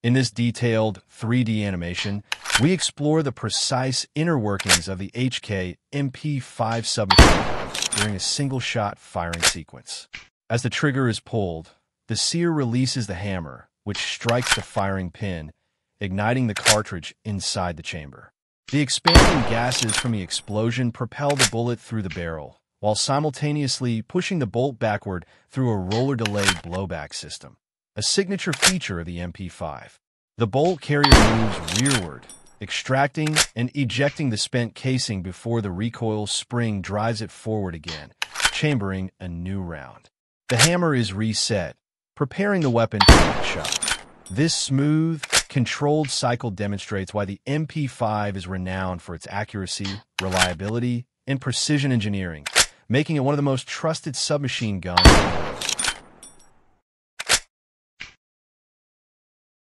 In this detailed 3D animation, we explore the precise inner workings of the HK MP5 submachine during a single-shot firing sequence. As the trigger is pulled, the sear releases the hammer, which strikes the firing pin, igniting the cartridge inside the chamber. The expanding gases from the explosion propel the bullet through the barrel, while simultaneously pushing the bolt backward through a roller-delayed blowback system a signature feature of the MP5. The bolt carrier moves rearward, extracting and ejecting the spent casing before the recoil spring drives it forward again, chambering a new round. The hammer is reset, preparing the weapon for the shot. This smooth, controlled cycle demonstrates why the MP5 is renowned for its accuracy, reliability, and precision engineering, making it one of the most trusted submachine guns.